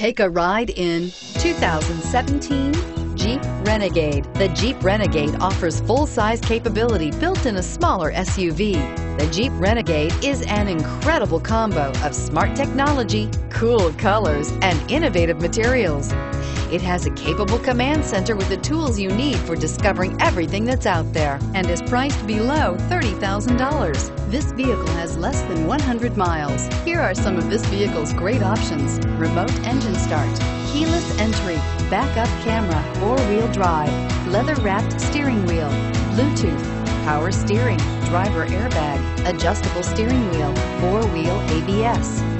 Take a ride in 2017 Jeep Renegade. The Jeep Renegade offers full-size capability built in a smaller SUV. The Jeep Renegade is an incredible combo of smart technology, cool colors, and innovative materials. It has a capable command center with the tools you need for discovering everything that's out there and is priced below $30,000. This vehicle has less than 100 miles. Here are some of this vehicle's great options. Remote engine start, keyless entry, backup camera, four-wheel drive, leather-wrapped steering wheel, Bluetooth, power steering, driver airbag, adjustable steering wheel, four-wheel ABS.